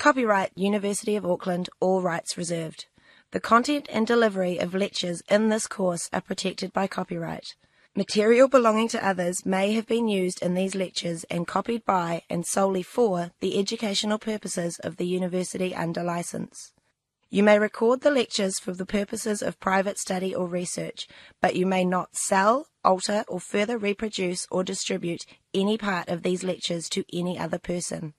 Copyright University of Auckland, all rights reserved. The content and delivery of lectures in this course are protected by copyright. Material belonging to others may have been used in these lectures and copied by and solely for the educational purposes of the university under license. You may record the lectures for the purposes of private study or research, but you may not sell, alter, or further reproduce or distribute any part of these lectures to any other person.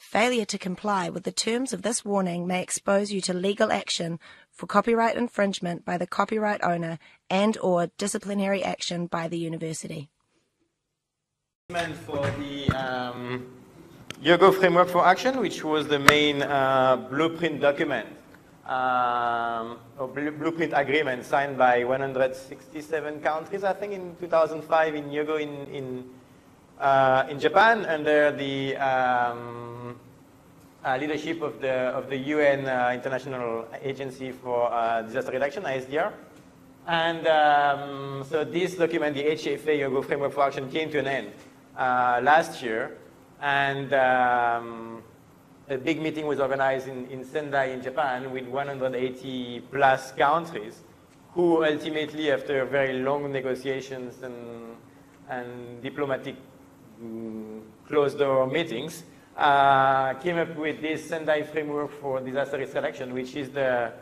Failure to comply with the terms of this warning may expose you to legal action for copyright infringement by the copyright owner and or disciplinary action by the university. For the um, Hyogo Framework for Action, which was the main uh, blueprint document um, or blueprint agreement signed by 167 countries, I think, in 2005 in Hyogo in, in, uh, in Japan under the um, uh, leadership of the, of the UN uh, International Agency for uh, Disaster Reduction, ISDR. And um, so this document, the HFA Hyogo Framework for Action, came to an end uh, last year. And um, a big meeting was organized in, in Sendai in Japan with 180 plus countries who ultimately, after very long negotiations and, and diplomatic um, closed door meetings, uh, came up with this Sendai framework for disaster risk reduction, which is the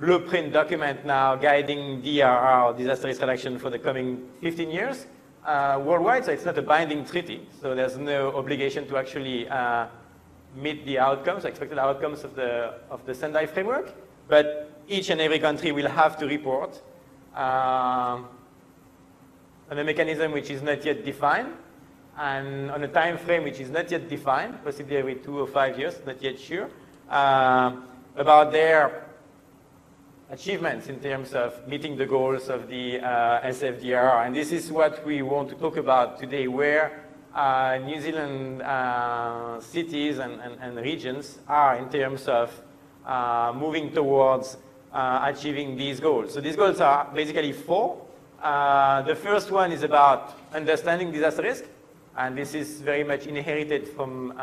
blueprint document now guiding DRR, disaster risk reduction, for the coming 15 years uh, worldwide, so it's not a binding treaty, so there's no obligation to actually uh, meet the outcomes, expected outcomes of the, of the Sendai framework, but each and every country will have to report uh, on a mechanism which is not yet defined, and on a time frame which is not yet defined, possibly every two or five years, not yet sure, uh, about their achievements in terms of meeting the goals of the uh, SFDR. And this is what we want to talk about today, where uh, New Zealand uh, cities and, and, and, regions are in terms of uh, moving towards uh, achieving these goals. So these goals are basically four. Uh, the first one is about understanding disaster risk, and this is very much inherited from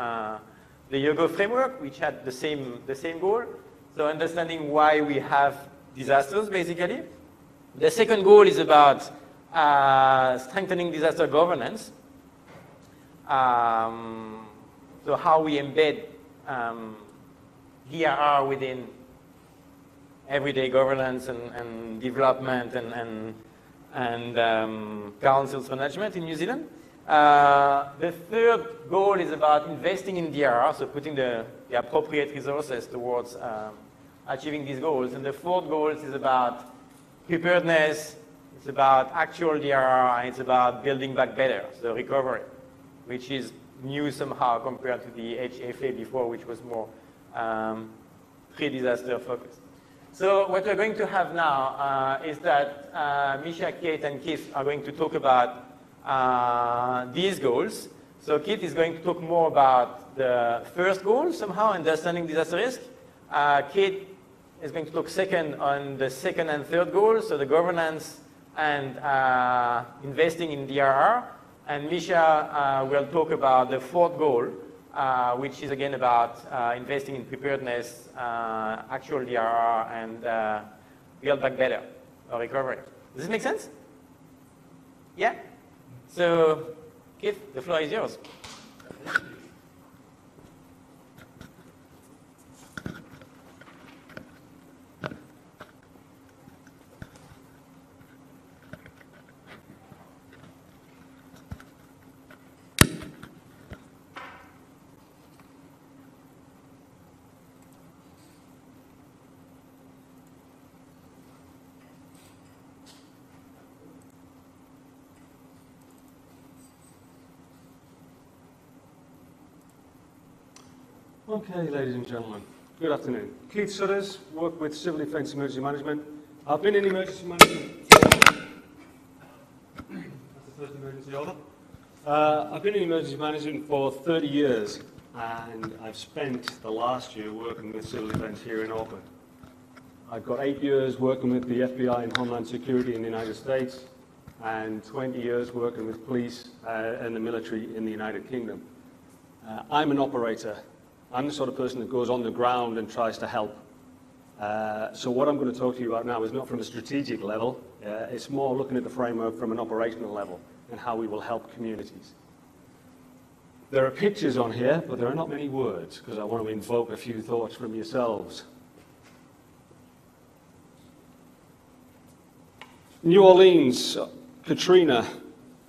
the Hyogo framework, which had the same, the same goal. So understanding why we have disasters, basically. The second goal is about uh, strengthening disaster governance. Um, so how we embed um, DRR within everyday governance and, and development and, and, and um, councils management in New Zealand. Uh, the third goal is about investing in DRR, so putting the, the appropriate resources towards um, achieving these goals. And the fourth goal is about preparedness, it's about actual DRR, and it's about building back better, so recovery, which is new somehow compared to the HFA before, which was more um, pre-disaster focused. So what we're going to have now uh, is that uh, Mischa, Kate, and Keith are going to talk about uh, these goals. So Keith is going to talk more about the first goal, somehow, understanding disaster risk. Uh, Kate is going to talk second on the second and third goals, so the governance and uh, investing in DRR. And Mischa uh, will talk about the fourth goal, uh, which is again about uh, investing in preparedness, uh, actual DRR, and build back better or recovery. Does this make sense? Yeah? So, Keith, the floor is yours. Okay, ladies and gentlemen, good afternoon. Keith Suddes, work with Civil Defence Emergency Management. I've been in emergency management That's the first emergency order. Uh, I've been in emergency management for 30 years, and I've spent the last year working with Civil Defence here in Auckland. I've got eight years working with the FBI and Homeland Security in the United States, and 20 years working with police uh, and the military in the United Kingdom. Uh, I'm an operator I'm the sort of person that goes on the ground and tries to help. Uh, so what I'm going to talk to you about now is not from a strategic level. Uh, it's more looking at the framework from an operational level and how we will help communities. There are pictures on here, but there are not many words because I want to invoke a few thoughts from yourselves. New Orleans, Katrina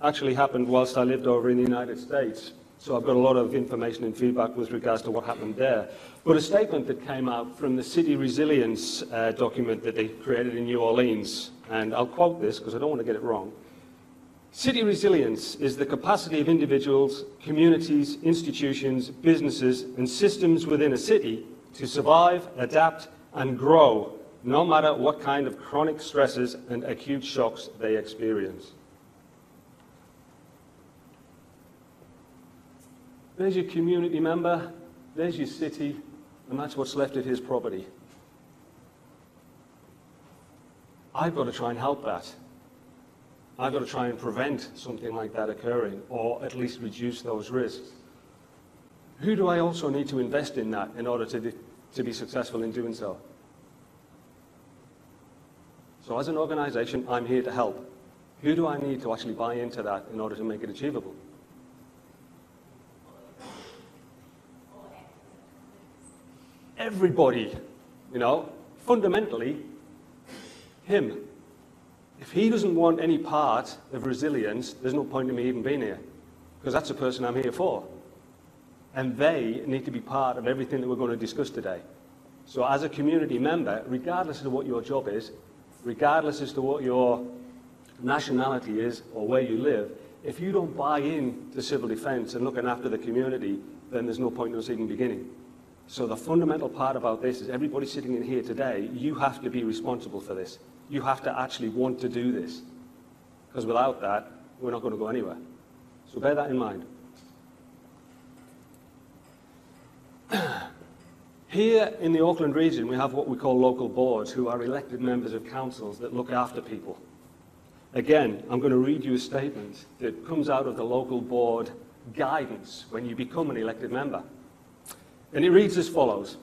actually happened whilst I lived over in the United States. So I've got a lot of information and feedback with regards to what happened there. But a statement that came out from the City Resilience uh, document that they created in New Orleans, and I'll quote this because I don't want to get it wrong. City resilience is the capacity of individuals, communities, institutions, businesses, and systems within a city to survive, adapt, and grow, no matter what kind of chronic stresses and acute shocks they experience. There's your community member, there's your city, and that's what's left of his property. I've got to try and help that. I've got to try and prevent something like that occurring, or at least reduce those risks. Who do I also need to invest in that in order to, to be successful in doing so? So as an organization, I'm here to help. Who do I need to actually buy into that in order to make it achievable? Everybody, you know, fundamentally, him. If he doesn't want any part of resilience, there's no point in me even being here, because that's the person I'm here for. And they need to be part of everything that we're going to discuss today. So as a community member, regardless of what your job is, regardless as to what your nationality is or where you live, if you don't buy in to civil defence and looking after the community, then there's no point in us even beginning. So the fundamental part about this is everybody sitting in here today, you have to be responsible for this. You have to actually want to do this. Because without that, we're not going to go anywhere. So bear that in mind. Here in the Auckland region, we have what we call local boards, who are elected members of councils that look after people. Again, I'm going to read you a statement that comes out of the local board guidance when you become an elected member. And it reads as follows.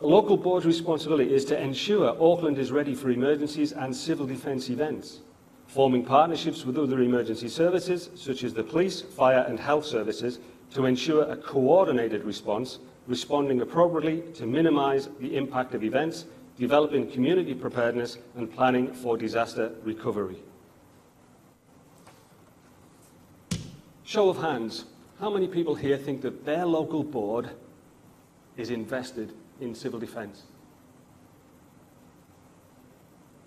A local board's responsibility is to ensure Auckland is ready for emergencies and civil defence events, forming partnerships with other emergency services, such as the police, fire and health services, to ensure a coordinated response, responding appropriately to minimise the impact of events, developing community preparedness and planning for disaster recovery. Show of hands. How many people here think that their local board is invested in civil defence?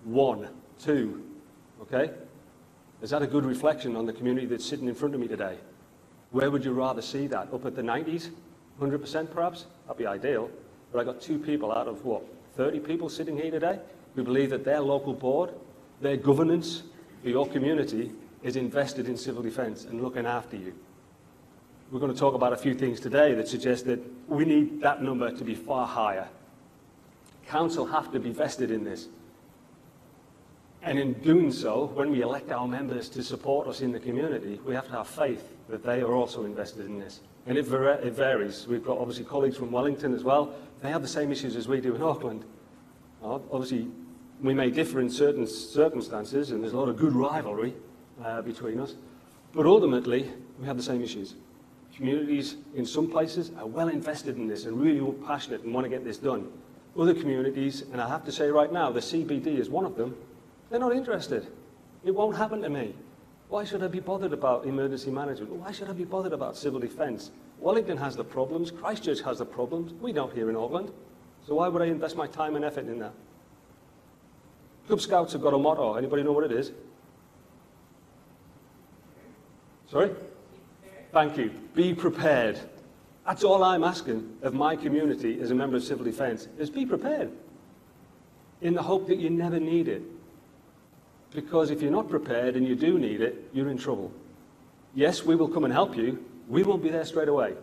One, two, okay? Is that a good reflection on the community that's sitting in front of me today? Where would you rather see that? Up at the 90s? 100% perhaps? That'd be ideal. But I got two people out of what? 30 people sitting here today who believe that their local board, their governance for your community is invested in civil defence and looking after you we're going to talk about a few things today that suggest that we need that number to be far higher. Council have to be vested in this. And in doing so, when we elect our members to support us in the community, we have to have faith that they are also invested in this. And it, it varies. We've got obviously colleagues from Wellington as well. They have the same issues as we do in Auckland. Obviously, we may differ in certain circumstances, and there's a lot of good rivalry uh, between us. But ultimately, we have the same issues. Communities in some places are well invested in this and really passionate and want to get this done. Other communities, and I have to say right now, the CBD is one of them, they're not interested. It won't happen to me. Why should I be bothered about emergency management? Why should I be bothered about civil defence? Wellington has the problems, Christchurch has the problems, we don't here in Auckland. So why would I invest my time and effort in that? Cub Scouts have got a motto. Anybody know what it is? Sorry? Thank you. Be prepared. That's all I'm asking of my community as a member of civil defence, is be prepared. In the hope that you never need it. Because if you're not prepared and you do need it, you're in trouble. Yes, we will come and help you. We won't be there straight away.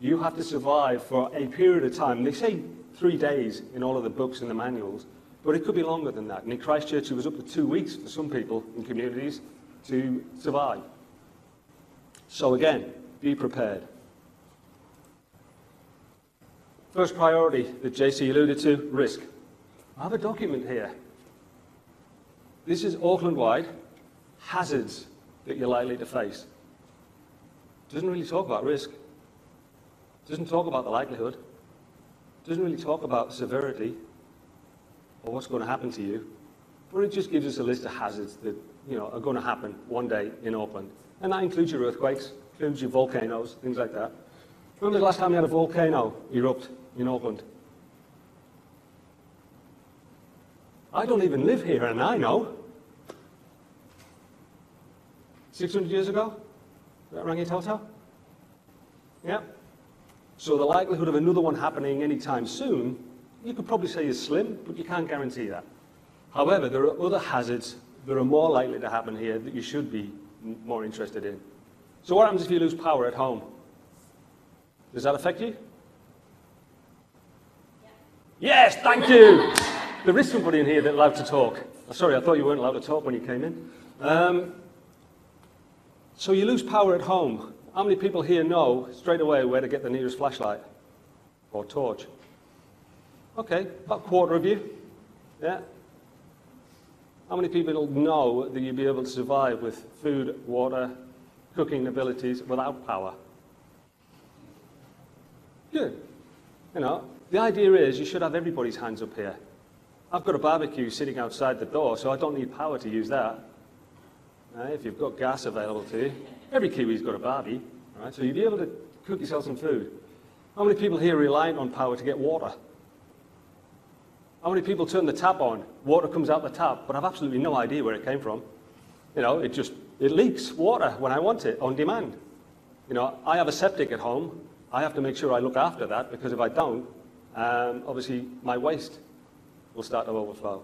You have to survive for a period of time. They say three days in all of the books and the manuals, but it could be longer than that. And in Christchurch, it was up to two weeks for some people in communities to survive. So again, be prepared. First priority that JC alluded to, risk. I have a document here. This is Auckland-wide hazards that you're likely to face. Doesn't really talk about risk. Doesn't talk about the likelihood. Doesn't really talk about severity or what's going to happen to you. But it just gives us a list of hazards that you know, are going to happen one day in Auckland. And that includes your earthquakes, includes your volcanoes, things like that. Remember the last time you had a volcano erupt in Auckland? I don't even live here, and I know. 600 years ago? That rang your Yeah. So the likelihood of another one happening anytime soon, you could probably say is slim, but you can't guarantee that. However, there are other hazards that are more likely to happen here that you should be more interested in. So what happens if you lose power at home? Does that affect you? Yes, thank you. There is somebody in here that's allowed to talk. Sorry, I thought you weren't allowed to talk when you came in. Um, so you lose power at home. How many people here know straight away where to get the nearest flashlight or torch? Okay, about a quarter of you. Yeah. How many people know that you'd be able to survive with food, water, cooking abilities without power? Good. You know, the idea is you should have everybody's hands up here. I've got a barbecue sitting outside the door, so I don't need power to use that. If you've got gas available to you, every Kiwi's got a barbie, right? So you'd be able to cook yourself some food. How many people here rely on power to get water? How many people turn the tap on, water comes out the tap, but I've absolutely no idea where it came from? You know, it just, it leaks water when I want it, on demand. You know, I have a septic at home. I have to make sure I look after that, because if I don't, um, obviously my waste will start to overflow.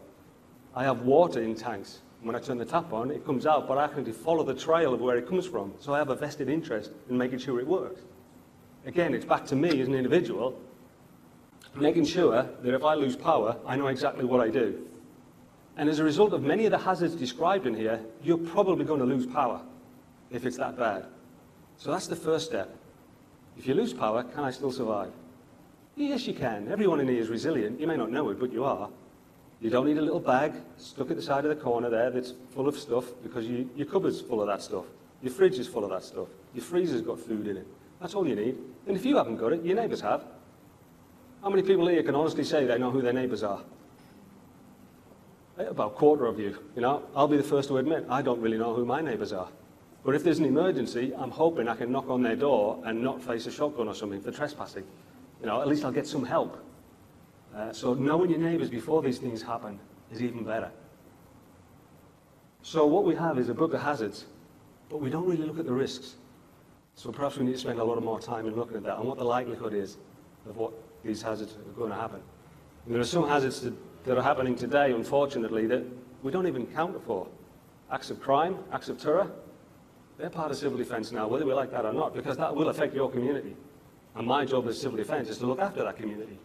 I have water in tanks. When I turn the tap on, it comes out, but I can follow the trail of where it comes from. So I have a vested interest in making sure it works. Again, it's back to me as an individual, making sure that if I lose power, I know exactly what I do. And as a result of many of the hazards described in here, you're probably going to lose power if it's that bad. So that's the first step. If you lose power, can I still survive? Yes, you can. Everyone in here is resilient. You may not know it, but you are. You don't need a little bag stuck at the side of the corner there that's full of stuff because you, your cupboard's full of that stuff. Your fridge is full of that stuff. Your freezer's got food in it. That's all you need. And if you haven't got it, your neighbours have. How many people here can honestly say they know who their neighbours are? About a quarter of you. You know, I'll be the first to admit I don't really know who my neighbours are. But if there's an emergency, I'm hoping I can knock on their door and not face a shotgun or something for trespassing. You know, at least I'll get some help. Uh, so knowing your neighbours before these things happen is even better. So what we have is a book of hazards, but we don't really look at the risks. So perhaps we need to spend a lot more time in looking at that and what the likelihood is of what these hazards are going to happen. And there are some hazards that, that are happening today, unfortunately, that we don't even count for. Acts of crime, acts of terror, they're part of civil defence now, whether we like that or not, because that will affect your community. And my job as civil defence is to look after that community.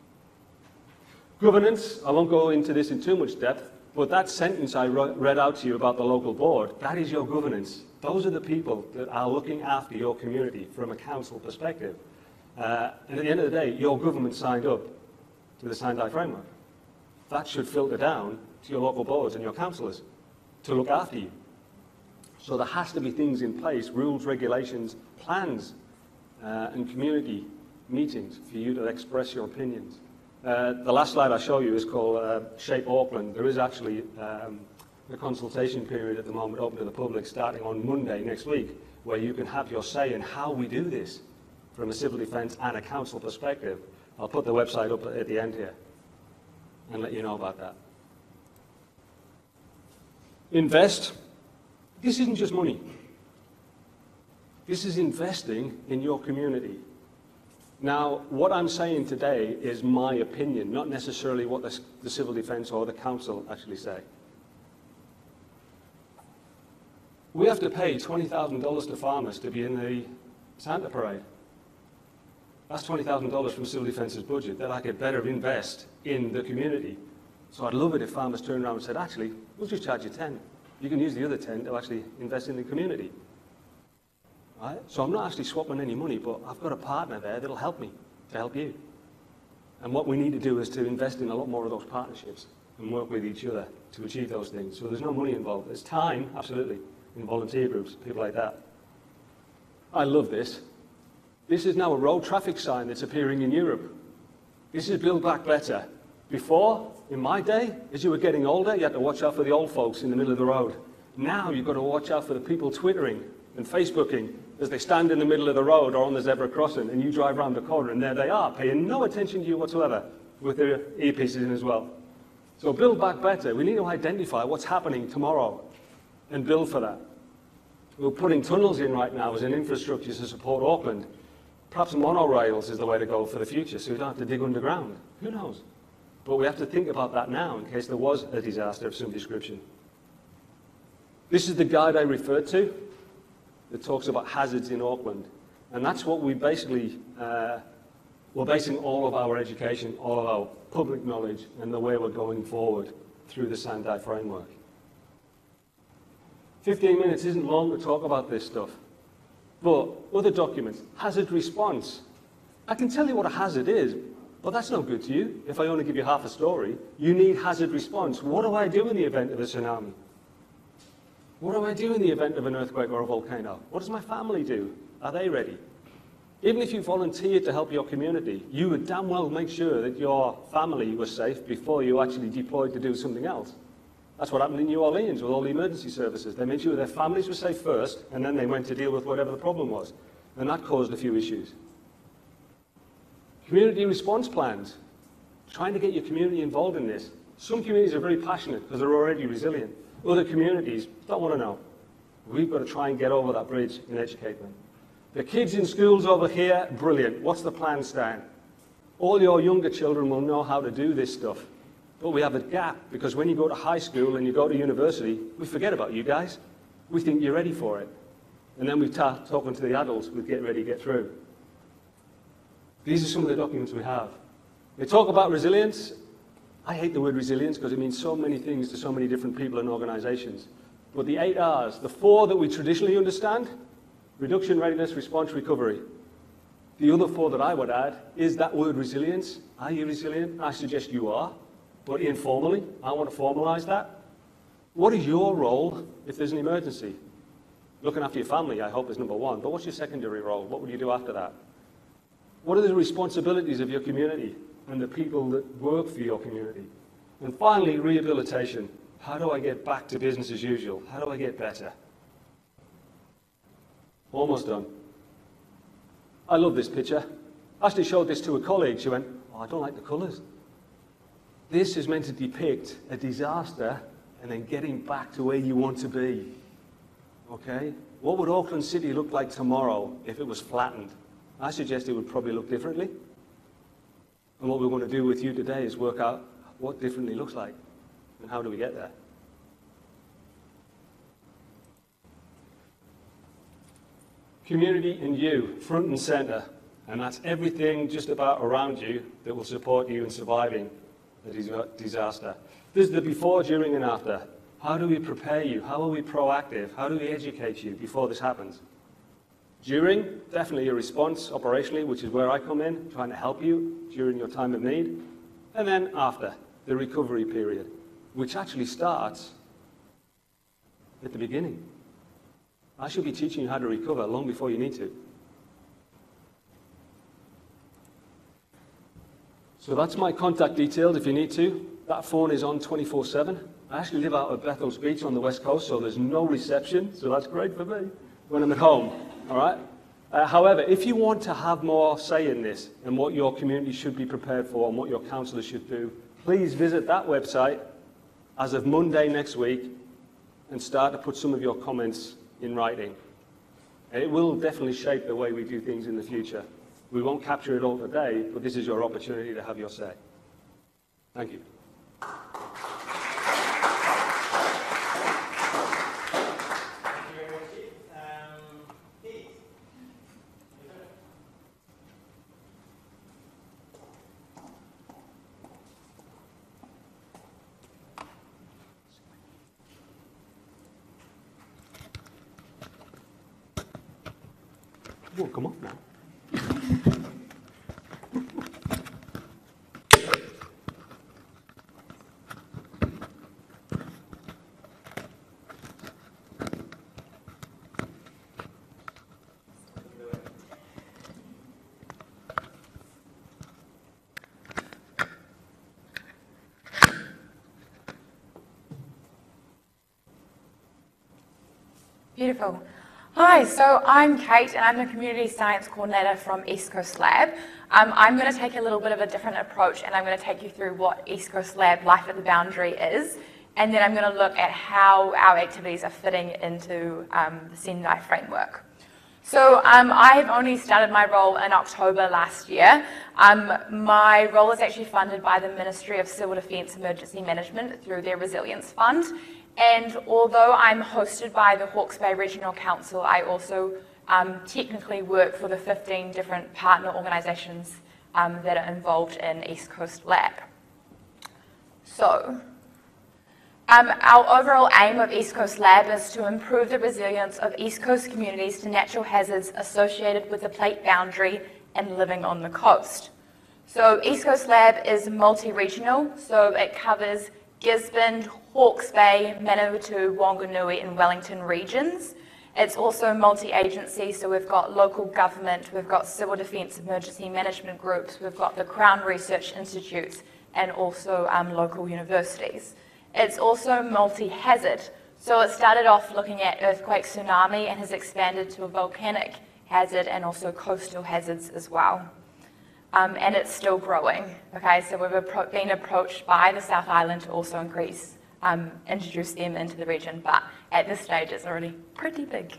Governance, I won't go into this in too much depth, but that sentence I read out to you about the local board, that is your governance. Those are the people that are looking after your community from a council perspective. Uh, and at the end of the day, your government signed up to the Sendai framework. That should filter down to your local boards and your councillors to look after you. So there has to be things in place, rules, regulations, plans, uh, and community meetings for you to express your opinions. Uh, the last slide I show you is called uh, Shape Auckland. There is actually um, a consultation period at the moment open to the public starting on Monday next week where you can have your say in how we do this from a civil defence and a council perspective. I'll put the website up at the end here and let you know about that. Invest. This isn't just money. This is investing in your community. Now, what I'm saying today is my opinion, not necessarily what the, the Civil Defence or the Council actually say. We have to pay $20,000 to farmers to be in the Santa Parade. That's $20,000 from Civil Defence's budget that I could better invest in the community. So I'd love it if farmers turned around and said, actually, we'll just charge you 10. You can use the other 10 to actually invest in the community. Right? So I'm not actually swapping any money, but I've got a partner there that'll help me to help you. And what we need to do is to invest in a lot more of those partnerships and work with each other to achieve those things. So there's no money involved. There's time, absolutely, in volunteer groups, people like that. I love this. This is now a road traffic sign that's appearing in Europe. This is Build Back Better. Before, in my day, as you were getting older, you had to watch out for the old folks in the middle of the road. Now you've got to watch out for the people twittering and Facebooking as they stand in the middle of the road or on the zebra crossing and you drive around the corner and there they are, paying no attention to you whatsoever with their earpieces in as well. So build back better. We need to identify what's happening tomorrow and build for that. We're putting tunnels in right now as an infrastructure to support Auckland. Perhaps monorails is the way to go for the future, so we don't have to dig underground. Who knows? But we have to think about that now in case there was a disaster of some description. This is the guide I referred to that talks about hazards in Auckland. And that's what we basically, uh, we're basing all of our education, all of our public knowledge, and the way we're going forward through the Sendai framework. 15 minutes isn't long to talk about this stuff. But other documents, hazard response. I can tell you what a hazard is, but that's no good to you if I only give you half a story. You need hazard response. What do I do in the event of a tsunami? What do I do in the event of an earthquake or a volcano? What does my family do? Are they ready? Even if you volunteered to help your community, you would damn well make sure that your family was safe before you actually deployed to do something else. That's what happened in New Orleans with all the emergency services. They made sure their families were safe first, and then they went to deal with whatever the problem was. And that caused a few issues. Community response plans. Trying to get your community involved in this. Some communities are very passionate because they're already resilient. Other communities don't want to know. We've got to try and get over that bridge and educate them. The kids in schools over here, brilliant. What's the plan, Stan? All your younger children will know how to do this stuff. But we have a gap because when you go to high school and you go to university, we forget about you guys. We think you're ready for it. And then we start talking to the adults with get ready, get through. These are some of the documents we have. They talk about resilience I hate the word resilience because it means so many things to so many different people and organizations. But the eight R's, the four that we traditionally understand, reduction, readiness, response, recovery. The other four that I would add is that word resilience. Are you resilient? I suggest you are, but informally. I want to formalize that. What is your role if there's an emergency? Looking after your family, I hope, is number one. But what's your secondary role? What would you do after that? What are the responsibilities of your community? and the people that work for your community. And finally, rehabilitation. How do I get back to business as usual? How do I get better? Almost done. I love this picture. I actually showed this to a colleague. She went, oh, I don't like the colours. This is meant to depict a disaster and then getting back to where you want to be. Okay? What would Auckland City look like tomorrow if it was flattened? I suggest it would probably look differently. And what we want to do with you today is work out what differently looks like and how do we get there. Community and you, front and center. And that's everything just about around you that will support you in surviving a disaster. This is the before, during, and after. How do we prepare you? How are we proactive? How do we educate you before this happens? During, definitely a response operationally, which is where I come in, trying to help you during your time of need. And then after, the recovery period, which actually starts at the beginning. I should be teaching you how to recover long before you need to. So that's my contact details if you need to. That phone is on 24 7. I actually live out of Bethells Beach on the west coast, so there's no reception, so that's great for me when I'm at home. All right? Uh, however, if you want to have more say in this and what your community should be prepared for and what your councillors should do, please visit that website as of Monday next week and start to put some of your comments in writing. It will definitely shape the way we do things in the future. We won't capture it all today, but this is your opportunity to have your say. Thank you. Whoa, come on now. Beautiful. Hi, so I'm Kate and I'm the Community Science Coordinator from East Coast Lab. Um, I'm going to take a little bit of a different approach and I'm going to take you through what East Coast Lab Life at the Boundary is and then I'm going to look at how our activities are fitting into um, the Sendai framework. So um, I have only started my role in October last year. Um, my role is actually funded by the Ministry of Civil Defence Emergency Management through their Resilience Fund and although I'm hosted by the Hawke's Bay Regional Council, I also um, technically work for the 15 different partner organisations um, that are involved in East Coast Lab. So, um, our overall aim of East Coast Lab is to improve the resilience of East Coast communities to natural hazards associated with the plate boundary and living on the coast. So East Coast Lab is multi-regional, so it covers Gisborne, Hawke's Bay, Manawatu, Wanganui and Wellington regions. It's also multi-agency, so we've got local government, we've got civil defence emergency management groups, we've got the Crown Research Institutes and also um, local universities. It's also multi-hazard, so it started off looking at earthquake tsunami and has expanded to a volcanic hazard and also coastal hazards as well um, and it's still growing. Okay, so we've been approached by the South Island to also increase, um, introduce them into the region, but at this stage it's already pretty big.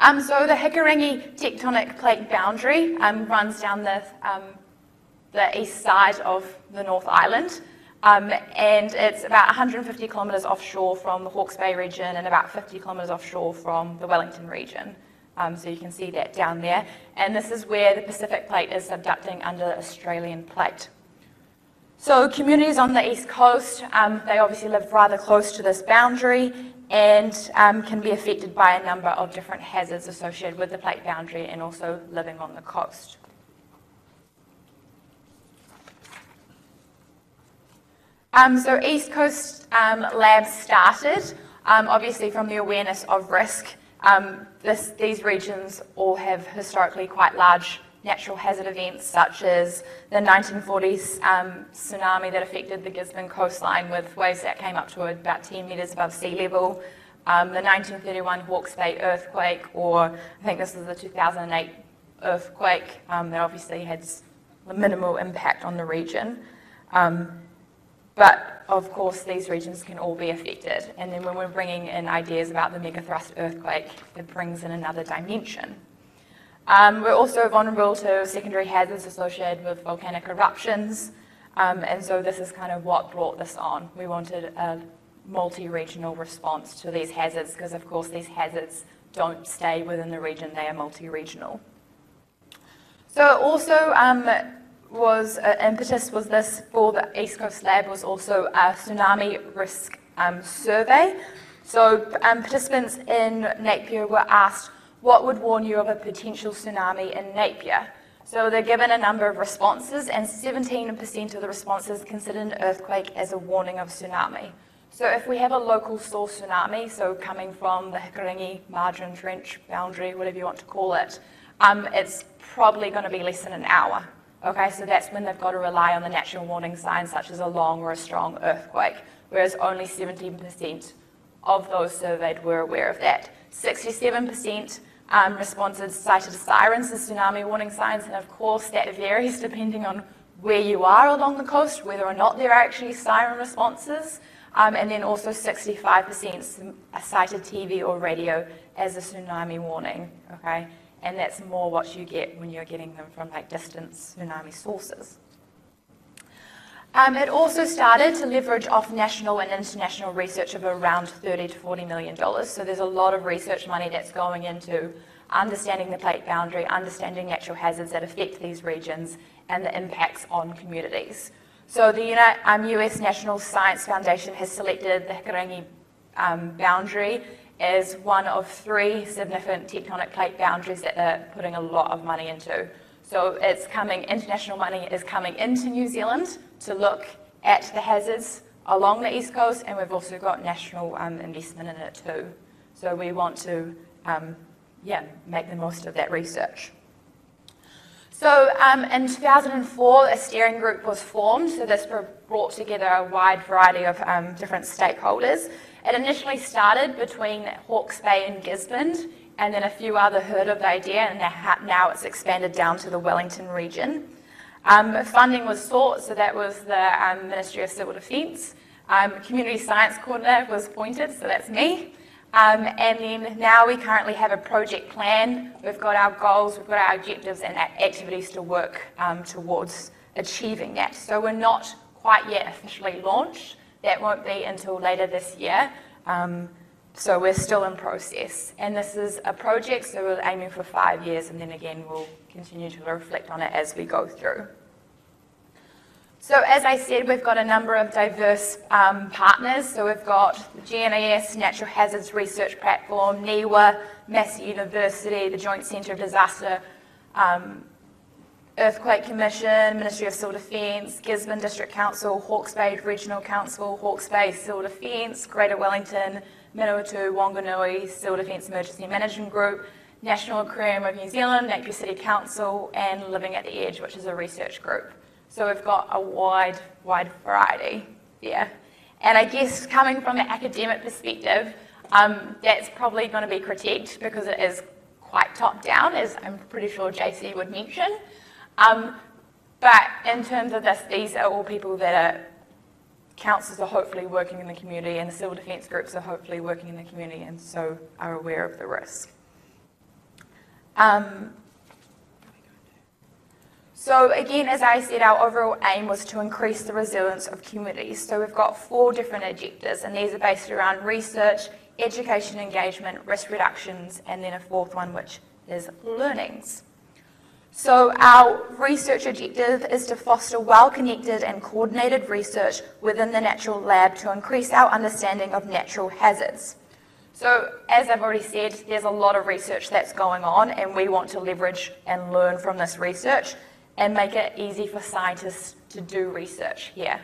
Um, so the Hikurangi tectonic plate boundary um, runs down the, um, the east side of the North Island. Um, and it's about 150 kilometres offshore from the Hawke's Bay region and about 50 kilometres offshore from the Wellington region. Um, so you can see that down there. And this is where the Pacific plate is subducting under the Australian plate. So communities on the east coast, um, they obviously live rather close to this boundary and um, can be affected by a number of different hazards associated with the plate boundary and also living on the coast. Um, so East Coast um, Labs started, um, obviously from the awareness of risk um, this, these regions all have historically quite large natural hazard events such as the 1940s um, tsunami that affected the Gisborne coastline with waves that came up to about 10 metres above sea level, um, the 1931 Hawke's Bay earthquake, or I think this is the 2008 earthquake um, that obviously had minimal impact on the region. Um, but of course, these regions can all be affected. And then when we're bringing in ideas about the megathrust earthquake, it brings in another dimension. Um, we're also vulnerable to secondary hazards associated with volcanic eruptions. Um, and so this is kind of what brought this on. We wanted a multi-regional response to these hazards because of course these hazards don't stay within the region, they are multi-regional. So also um, was uh, impetus was this for the East Coast Lab was also a tsunami risk um, survey. So um, participants in Napier were asked what would warn you of a potential tsunami in Napier. So they're given a number of responses and 17% of the responses considered an earthquake as a warning of tsunami. So if we have a local source tsunami, so coming from the Hikurangi margin trench boundary, whatever you want to call it, um, it's probably going to be less than an hour. Okay, so that's when they've got to rely on the natural warning signs such as a long or a strong earthquake, whereas only 17% of those surveyed were aware of that. 67% um, responded cited sirens as tsunami warning signs, and of course that varies depending on where you are along the coast, whether or not there are actually siren responses. Um, and then also 65% cited TV or radio as a tsunami warning. Okay, and that's more what you get when you're getting them from like distant tsunami sources. Um, it also started to leverage off national and international research of around 30 to 40 million dollars. So there's a lot of research money that's going into understanding the plate boundary, understanding natural hazards that affect these regions, and the impacts on communities. So the US um, National Science Foundation has selected the Hikurangi um, boundary as one of three significant tectonic plate boundaries that they're putting a lot of money into. So it's coming, international money is coming into New Zealand to look at the hazards along the east coast, and we've also got national um, investment in it too. So we want to, um, yeah, make the most of that research. So um, in 2004, a steering group was formed. So this brought together a wide variety of um, different stakeholders. it initially started between Hawke's Bay and Gisborne, and then a few other heard of the idea, and now it's expanded down to the Wellington region. Um, funding was sought, so that was the um, Ministry of Civil Defence. Um, Community Science Coordinator was appointed, so that's me. Um, and then now we currently have a project plan. We've got our goals, we've got our objectives and activities to work um, towards achieving that. So we're not quite yet officially launched. That won't be until later this year. Um, so we're still in process. And this is a project, so we're aiming for five years, and then again, we'll continue to reflect on it as we go through. So as I said, we've got a number of diverse um, partners. So we've got the GNS, Natural Hazards Research Platform, NIWA, Massey University, the Joint Centre of Disaster um, Earthquake Commission, Ministry of Civil Defence, Gisborne District Council, Hawke's Bay Regional Council, Hawke's Bay Civil Defence, Greater Wellington, Manawatu, Wanganui Civil Defence Emergency Management Group, National Aquarium of New Zealand, Napier City Council, and Living at the Edge, which is a research group. So we've got a wide, wide variety there. And I guess coming from an academic perspective, um, that's probably going to be critiqued because it is quite top down, as I'm pretty sure JC would mention. Um, but in terms of this, these are all people that are councils are hopefully working in the community and the civil defence groups are hopefully working in the community and so are aware of the risk. Um, so again, as I said, our overall aim was to increase the resilience of communities. So we've got four different objectives and these are based around research, education engagement, risk reductions, and then a fourth one which is learnings. So our research objective is to foster well-connected and coordinated research within the natural lab to increase our understanding of natural hazards. So as I've already said, there's a lot of research that's going on and we want to leverage and learn from this research and make it easy for scientists to do research here.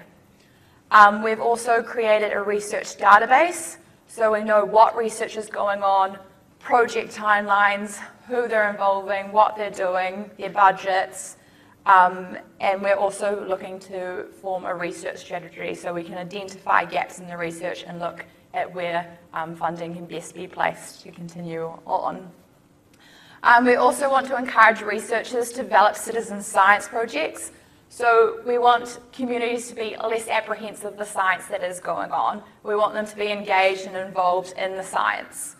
Um, we've also created a research database so we know what research is going on, project timelines, who they're involving, what they're doing, their budgets, um, and we're also looking to form a research strategy so we can identify gaps in the research and look at where um, funding can best be placed to continue on. Um, we also want to encourage researchers to develop citizen science projects. So we want communities to be less apprehensive of the science that is going on. We want them to be engaged and involved in the science.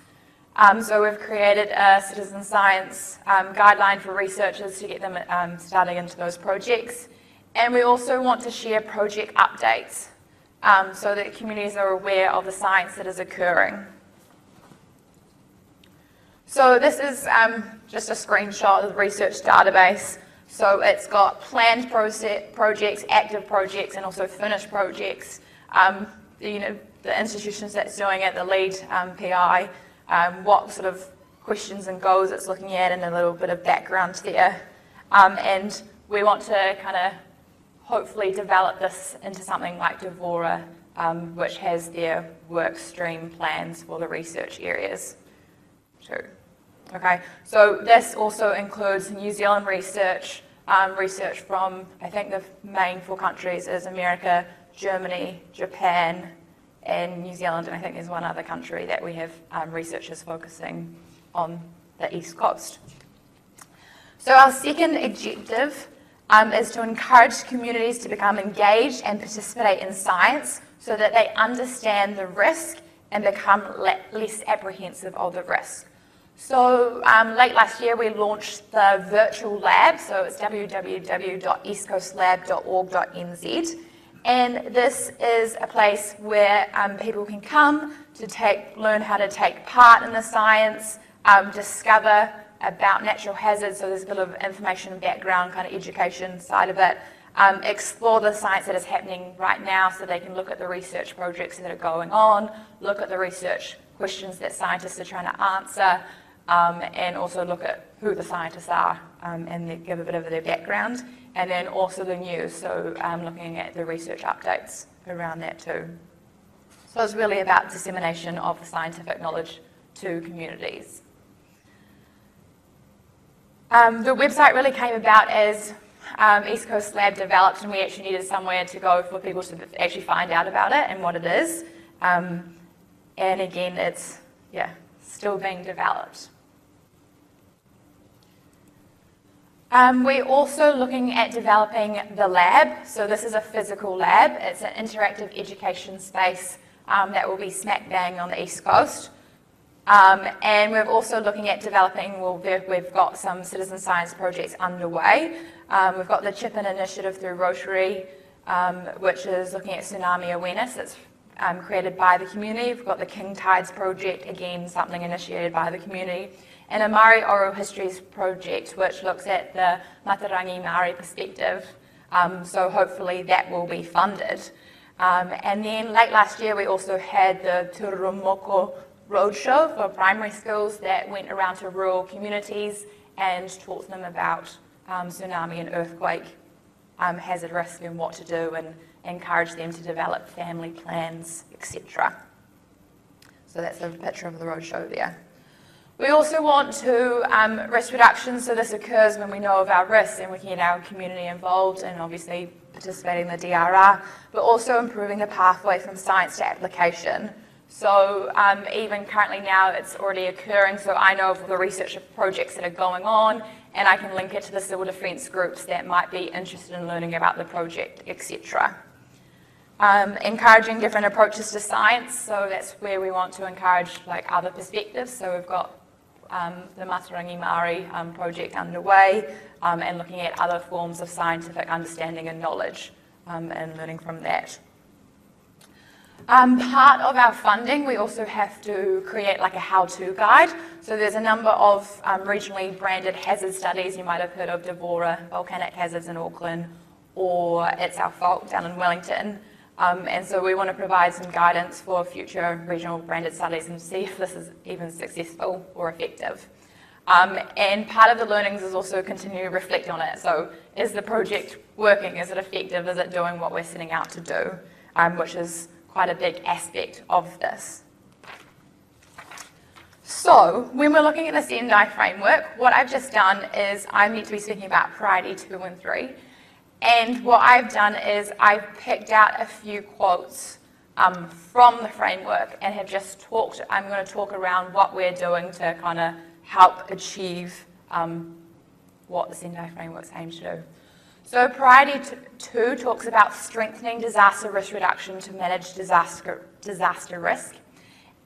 Um, so we've created a citizen science um, guideline for researchers to get them um, starting into those projects. And we also want to share project updates um, so that communities are aware of the science that is occurring. So this is um, just a screenshot of the research database. So it's got planned projects, active projects, and also finished projects. Um, you know, the institutions that's doing it, the lead PI, um, what sort of questions and goals it's looking at and a little bit of background there. Um, and we want to kind of hopefully develop this into something like DEVORA, um, which has their work stream plans for the research areas too. Okay, so this also includes New Zealand research, um, research from, I think the main four countries is America, Germany, Japan, and New Zealand, and I think there's one other country that we have um, researchers focusing on the East Coast. So our second objective um, is to encourage communities to become engaged and participate in science so that they understand the risk and become le less apprehensive of the risk. So um, late last year we launched the virtual lab, so it's www.eastcoastlab.org.nz. And this is a place where um, people can come to take, learn how to take part in the science, um, discover about natural hazards, so there's a bit of information background, kind of education side of it, um, explore the science that is happening right now so they can look at the research projects that are going on, look at the research questions that scientists are trying to answer, um, and also look at who the scientists are um, and give a bit of their background and then also the news, so um, looking at the research updates around that too. So it's really about dissemination of the scientific knowledge to communities. Um, the website really came about as um, East Coast Lab developed and we actually needed somewhere to go for people to actually find out about it and what it is. Um, and again, it's yeah, still being developed. Um, we're also looking at developing the lab. So this is a physical lab. It's an interactive education space um, that will be smack bang on the east coast. Um, and we're also looking at developing, well, we've got some citizen science projects underway. Um, we've got the Chip In initiative through Rotary, um, which is looking at tsunami awareness. It's um, created by the community. We've got the King Tides project, again, something initiated by the community and a Māori Oral Histories project, which looks at the Mātauranga Māori perspective. Um, so hopefully that will be funded. Um, and then late last year, we also had the Turumoko Roadshow for primary schools that went around to rural communities and taught them about um, tsunami and earthquake um, hazard risk and what to do and encourage them to develop family plans, etc. So that's a picture of the roadshow there. We also want to um, risk reduction, so this occurs when we know of our risks and we can get our community involved and obviously participating in the DRR, but also improving the pathway from science to application. So um, even currently now it's already occurring, so I know of the research projects that are going on and I can link it to the civil defence groups that might be interested in learning about the project, etc. Um, encouraging different approaches to science, so that's where we want to encourage like other perspectives. So we've got um, the Mātauranga Māori um, project underway um, and looking at other forms of scientific understanding and knowledge um, and learning from that. Um, part of our funding, we also have to create like a how-to guide. So there's a number of um, regionally branded hazard studies. You might have heard of DEVORA volcanic hazards in Auckland or It's Our Fault down in Wellington. Um, and so we want to provide some guidance for future regional branded studies and see if this is even successful or effective. Um, and part of the learnings is also continue to reflect on it. So is the project working? Is it effective? Is it doing what we're setting out to do? Um, which is quite a big aspect of this. So when we're looking at the Sendai framework, what I've just done is I'm to be speaking about priority two and three. And what I've done is I've picked out a few quotes um, from the framework and have just talked, I'm going to talk around what we're doing to kind of help achieve um, what the Sendai framework aims to do. So priority two talks about strengthening disaster risk reduction to manage disaster, disaster risk.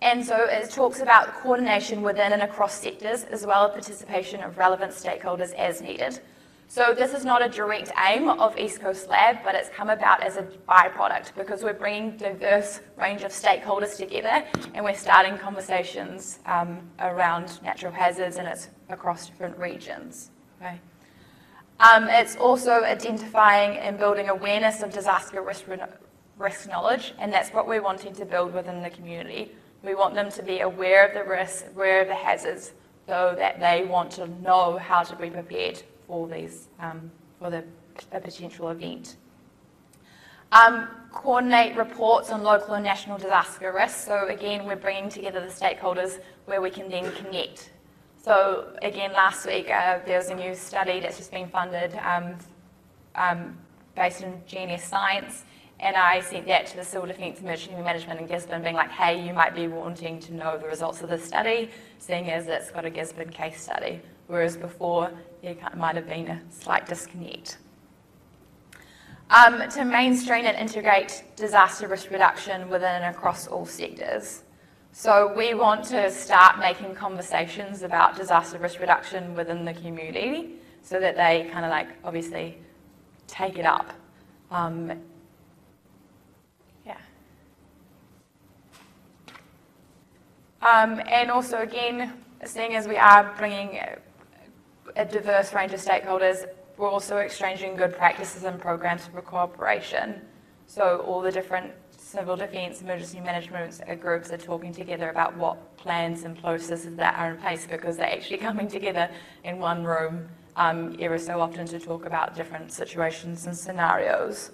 And so it talks about coordination within and across sectors, as well as participation of relevant stakeholders as needed. So this is not a direct aim of East Coast Lab, but it's come about as a byproduct because we're bringing diverse range of stakeholders together and we're starting conversations um, around natural hazards and it's across different regions. Okay. Um, it's also identifying and building awareness of disaster risk, risk knowledge, and that's what we're wanting to build within the community. We want them to be aware of the risks, aware of the hazards, so that they want to know how to be prepared for these um, for the a potential event. Um, coordinate reports on local and national disaster risks. So again, we're bringing together the stakeholders where we can then connect. So again, last week uh, there was a new study that's just been funded um, um based on GNS Science, and I sent that to the Civil Defence Emergency Management in Gisborne, being like, hey, you might be wanting to know the results of this study, seeing as it's got a Gisborne case study whereas before there might have been a slight disconnect. Um, to mainstream and integrate disaster risk reduction within and across all sectors. So we want to start making conversations about disaster risk reduction within the community so that they kind of like obviously take it up. Um, yeah. Um, and also again, seeing as we are bringing a diverse range of stakeholders. We're also exchanging good practices and programs for cooperation. So all the different civil defence, emergency management groups are talking together about what plans and processes that are in place because they're actually coming together in one room um, so often to talk about different situations and scenarios.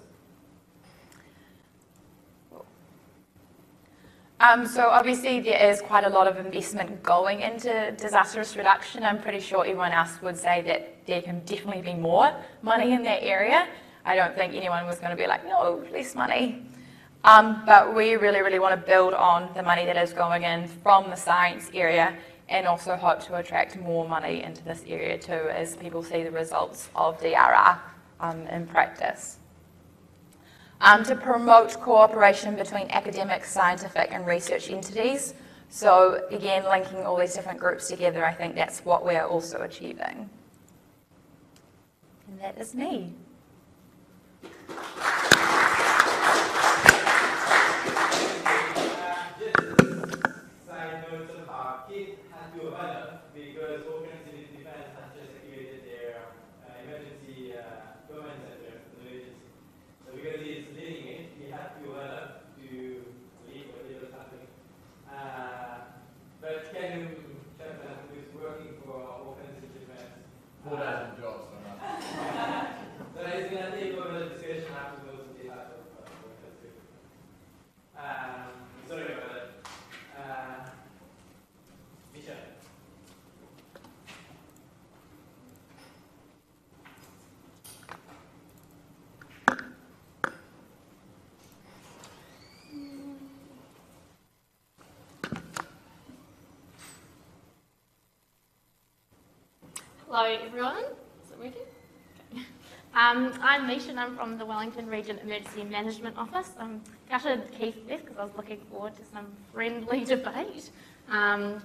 Um, so obviously there is quite a lot of investment going into disaster risk reduction. I'm pretty sure everyone else would say that there can definitely be more money in that area. I don't think anyone was going to be like, no, less money. Um, but we really, really want to build on the money that is going in from the science area and also hope to attract more money into this area too as people see the results of DRR um, in practice. Um, to promote cooperation between academic, scientific and research entities. So again, linking all these different groups together, I think that's what we're also achieving. And that is me. Hello everyone, is it working? Um, I'm Mischa and I'm from the Wellington Region Emergency Management Office. I'm gutted Keith left because I was looking forward to some friendly debate. Um,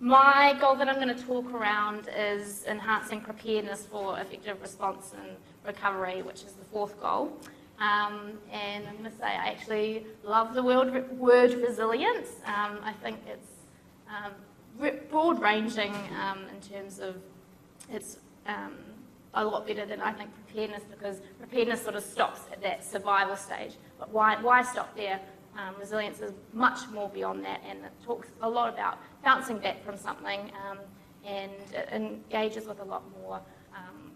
my goal that I'm going to talk around is enhancing preparedness for effective response and recovery, which is the fourth goal. Um, and I'm going to say I actually love the word, word resilience. Um, I think it's um, broad ranging um, in terms of it's um, a lot better than I think preparedness because preparedness sort of stops at that survival stage. But why, why stop there? Um, resilience is much more beyond that and it talks a lot about bouncing back from something um, and it engages with a lot more um,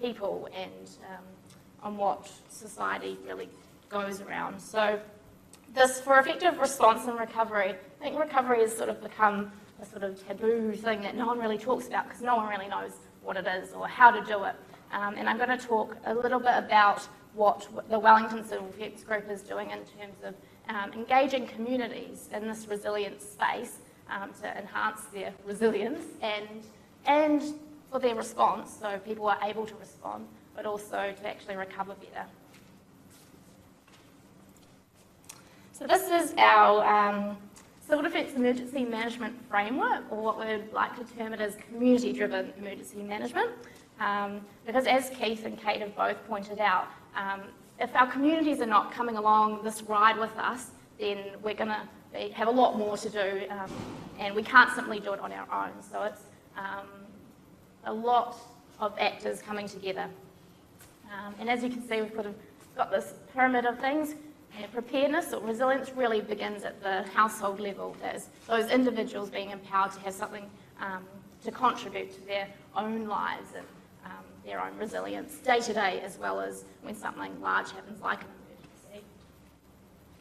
people and um, on what society really goes around. So this, for effective response and recovery, I think recovery has sort of become a sort of taboo thing that no one really talks about because no one really knows what it is or how to do it. Um, and I'm going to talk a little bit about what the Wellington Civil Defence Group is doing in terms of um, engaging communities in this resilience space um, to enhance their resilience and, and for their response, so people are able to respond, but also to actually recover better. So this is our um, Civil Defence Emergency Management Framework, or what we'd like to term it as community-driven emergency management. Um, because as Keith and Kate have both pointed out, um, if our communities are not coming along this ride with us, then we're going to have a lot more to do, um, and we can't simply do it on our own. So it's um, a lot of actors coming together. Um, and as you can see, we've got, got this pyramid of things. And preparedness or resilience really begins at the household level. There's those individuals being empowered to have something um, to contribute to their own lives and um, their own resilience day to day, as well as when something large happens, like an emergency.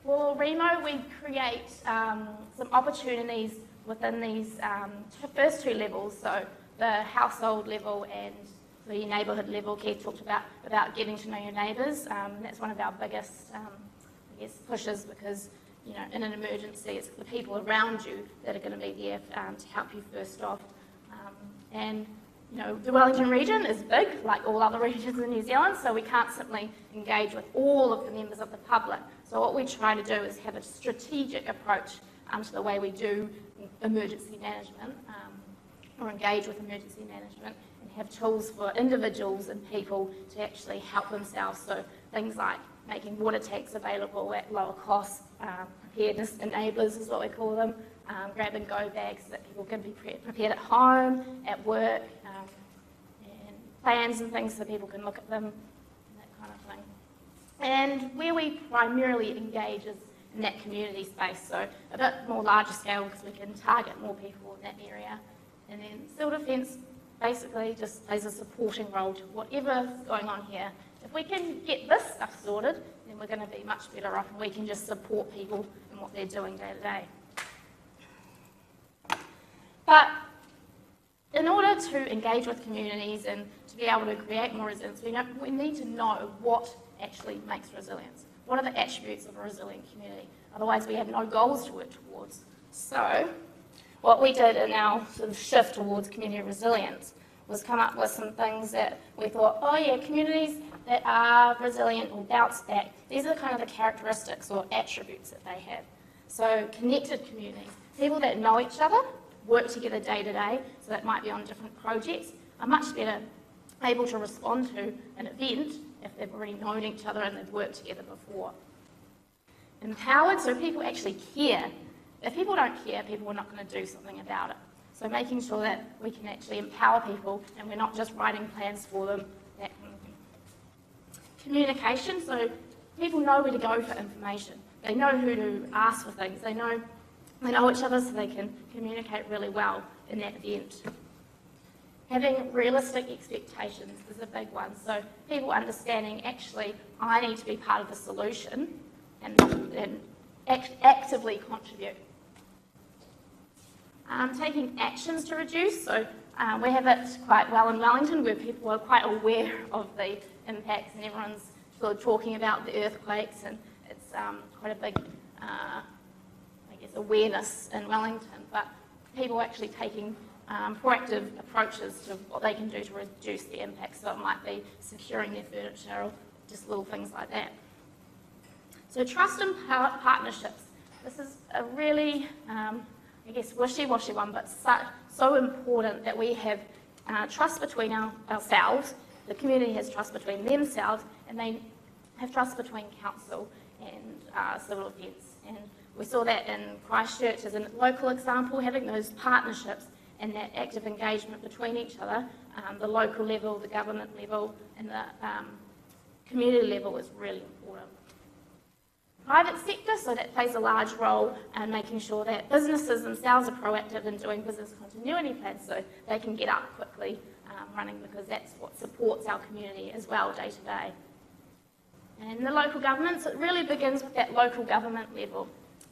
For WREMO, we create um, some opportunities within these um, first two levels, so the household level and the neighbourhood level. Keith talked about about getting to know your neighbours. Um, that's one of our biggest guess, pushes because, you know, in an emergency, it's the people around you that are going to be there um, to help you first off. Um, and, you know, the Wellington region is big, like all other regions in New Zealand, so we can't simply engage with all of the members of the public. So what we try to do is have a strategic approach um, to the way we do emergency management um, or engage with emergency management and have tools for individuals and people to actually help themselves. So things like making water tanks available at lower cost, um, preparedness enablers is what we call them, um, grab and go bags that people can be pre prepared at home, at work, um, and plans and things so people can look at them, that kind of thing. And where we primarily engage is in that community space, so a bit more larger scale because we can target more people in that area. And then civil defence basically just plays a supporting role to whatever's going on here if we can get this stuff sorted, then we're going to be much better off and we can just support people in what they're doing day to day. But in order to engage with communities and to be able to create more resilience, we, know, we need to know what actually makes resilience. what are the attributes of a resilient community? Otherwise, we have no goals to work towards. So, what we did in our sort of shift towards community resilience was come up with some things that we thought, oh yeah, communities that are resilient or bounce back, these are the kind of the characteristics or attributes that they have. So connected communities, people that know each other, work together day to day, so that might be on different projects, are much better able to respond to an event if they've already known each other and they've worked together before. Empowered, so people actually care. If people don't care, people are not going to do something about it. So making sure that we can actually empower people and we're not just writing plans for them, that kind of thing. Communication, so people know where to go for information. They know who to ask for things. They know they know each other so they can communicate really well in that event. Having realistic expectations is a big one. So people understanding actually I need to be part of the solution and, and act, actively contribute. Um, taking actions to reduce. So uh, we have it quite well in Wellington where people are quite aware of the impacts and everyone's sort of talking about the earthquakes and it's um, quite a big, uh, I guess, awareness in Wellington. But people are actually taking um, proactive approaches to what they can do to reduce the impacts. So it might be securing their furniture or just little things like that. So trust and partnerships. This is a really um, I guess, wishy-washy one, but so, so important that we have uh, trust between our, ourselves, the community has trust between themselves, and they have trust between council and uh, civil defence. And we saw that in Christchurch as a local example, having those partnerships and that active engagement between each other, um, the local level, the government level, and the um, community level is really important private sector, so that plays a large role in making sure that businesses themselves are proactive in doing business continuity plans so they can get up quickly um, running because that's what supports our community as well day to day. And the local governments, it really begins with that local government level.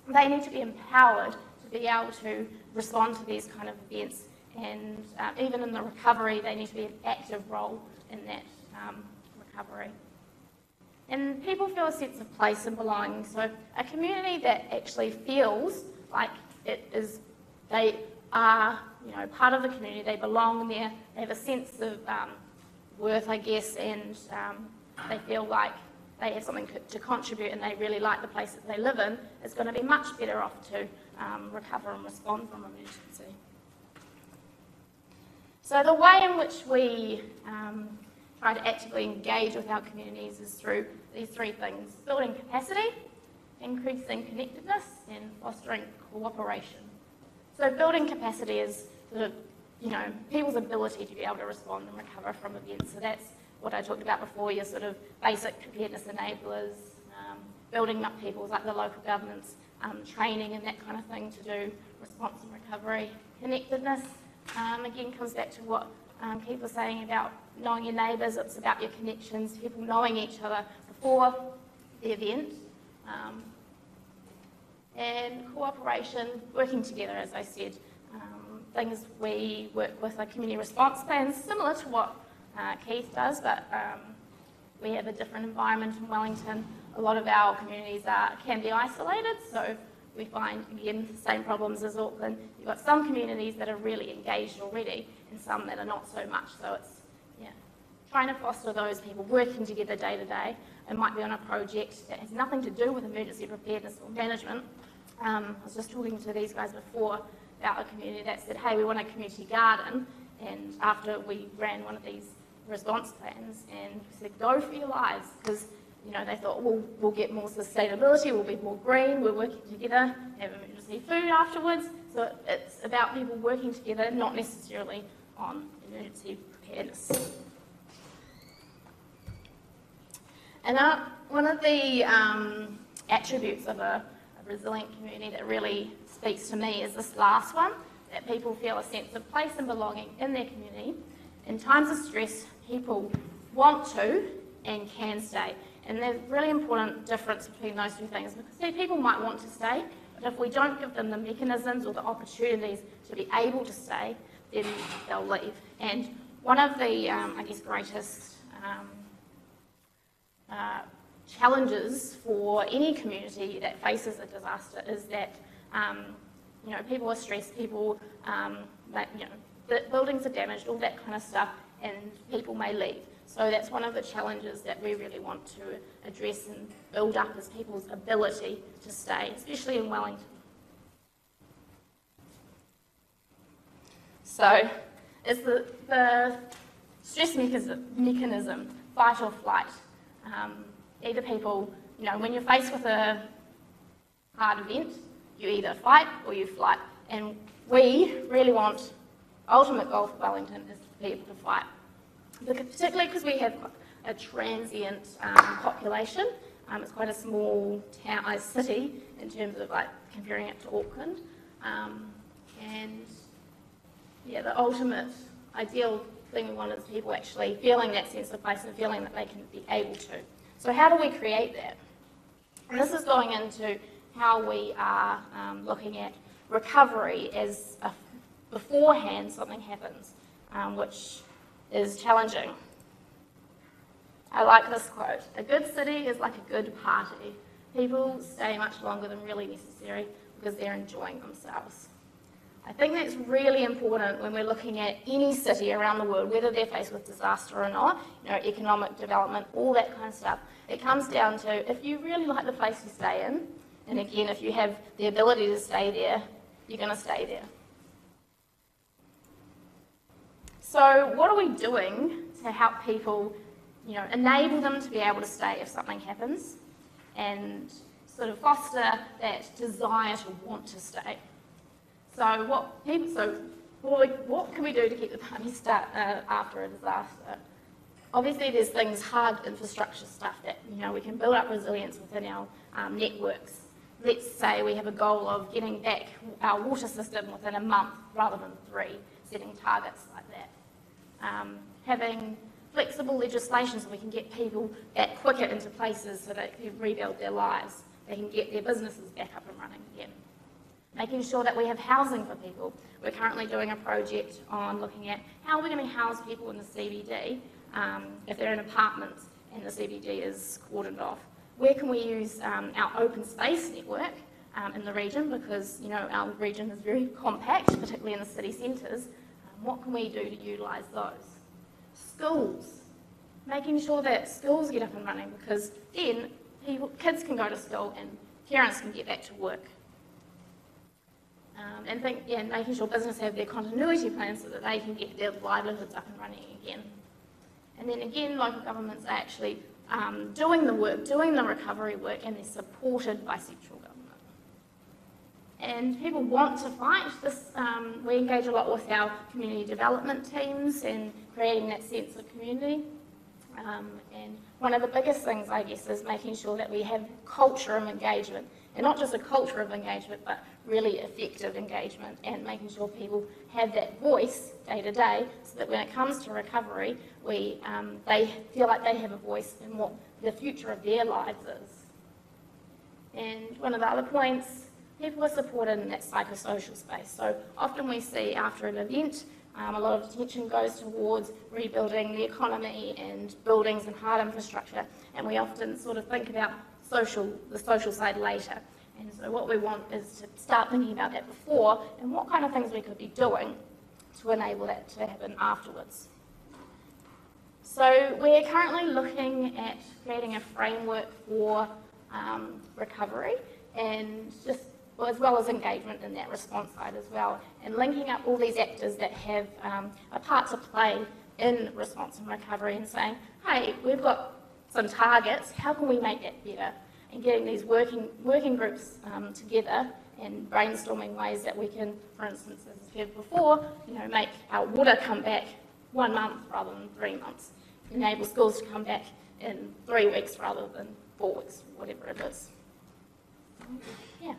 They need to be empowered to be able to respond to these kind of events and uh, even in the recovery they need to be an active role in that um, recovery. And people feel a sense of place and belonging. So a community that actually feels like it is, they are, you know, part of the community, they belong there, they have a sense of um, worth, I guess, and um, they feel like they have something to contribute and they really like the place that they live in, is going to be much better off to um, recover and respond from emergency. So the way in which we um, try to actively engage with our communities is through these three things building capacity, increasing connectedness, and fostering cooperation. So, building capacity is of, you know, people's ability to be able to respond and recover from events. So, that's what I talked about before your sort of basic preparedness enablers, um, building up people's like the local governments, um, training and that kind of thing to do response and recovery. Connectedness, um, again, comes back to what um, Keith was saying about knowing your neighbours, it's about your connections, people knowing each other before the event. Um, and cooperation, working together, as I said. Um, things we work with like community response plans, similar to what uh, Keith does, but um, we have a different environment in Wellington. A lot of our communities are, can be isolated, so we find, again, the same problems as Auckland. You've got some communities that are really engaged already and some that are not so much, so it's trying to foster those people working together day to day and might be on a project that has nothing to do with emergency preparedness or management. Um, I was just talking to these guys before about a community that said, hey, we want a community garden. And after we ran one of these response plans and said, go for your lives, because you know, they thought, well, we'll get more sustainability, we'll be more green, we're working together, have emergency food afterwards. So it's about people working together, not necessarily on emergency preparedness. And uh, one of the um, attributes of a, a, resilient community that really speaks to me is this last one, that people feel a sense of place and belonging in their community. In times of stress, people want to and can stay. And there's really important difference between those two things because see, people might want to stay, but if we don't give them the mechanisms or the opportunities to be able to stay, then they'll leave. And one of the, um, I guess, greatest um, uh, challenges for any community that faces a disaster is that um, you know people are stressed, people um, that, you know the buildings are damaged, all that kind of stuff, and people may leave. So that's one of the challenges that we really want to address and build up is people's ability to stay, especially in Wellington. So it's the, the stress mechanism, fight or flight. Um, either people, you know, when you're faced with a hard event, you either fight or you flight. And we really want, ultimate goal for Wellington is be able to fight. Particularly because we have a transient um, population. Um, it's quite a small town, a city in terms of like comparing it to Auckland. Um, and yeah, the ultimate ideal thing we want is people actually feeling that sense of place and feeling that they can be able to. So how do we create that? And this is going into how we are um, looking at recovery as a, beforehand something happens, um, which is challenging. I like this quote. A good city is like a good party. People stay much longer than really necessary because they're enjoying themselves. I think that's really important when we're looking at any city around the world, whether they're faced with disaster or not, you know, economic development, all that kind of stuff. It comes down to if you really like the place you stay in, and again, if you have the ability to stay there, you're going to stay there. So, what are we doing to help people, you know, enable them to be able to stay if something happens, and sort of foster that desire to want to stay? So, what people, so what, can we do to keep the party start uh, after a disaster? Obviously, there's things, hard infrastructure stuff that you know we can build up resilience within our um, networks. Let's say we have a goal of getting back our water system within a month rather than three, setting targets like that um, having flexible legislation so we can get people back quicker into places so they can rebuild their lives, they can get their businesses back up and running again. Making sure that we have housing for people. We're currently doing a project on looking at how we're going to house people in the CBD um, if they're in apartments and the CBD is cordoned off. Where can we use um, our open space network um, in the region because you know our region is very compact, particularly in the city centres, what can we do to utilise those? Schools, making sure that schools get up and running because then people, kids can go to school and parents can get back to work. Um, and think, yeah, making sure businesses have their continuity plans so that they can get their livelihoods up and running again. And then again, local governments are actually um, doing the work, doing the recovery work, and they're supported by central government and people want to fight. This, um, we engage a lot with our community development teams and creating that sense of community. Um, and one of the biggest things, I guess, is making sure that we have culture of engagement, and not just a culture of engagement, but really effective engagement, and making sure people have that voice day to day, so that when it comes to recovery, we um, they feel like they have a voice in what the future of their lives is. And one of the other points people are supported in that psychosocial space. So often we see after an event, um, a lot of attention goes towards rebuilding the economy and buildings and hard infrastructure, and we often sort of think about social, the social side later. And so what we want is to start thinking about that before and what kind of things we could be doing to enable that to happen afterwards. So we're currently looking at creating a framework for um, recovery and just well, as well as engagement in that response side as well, and linking up all these actors that have um, a part to play in response and recovery and saying, hey, we've got some targets, how can we make that better? And getting these working, working groups um, together and brainstorming ways that we can, for instance, as I said before, you know, make our water come back one month rather than three months, enable schools to come back in three weeks rather than four weeks, whatever it is. Yeah.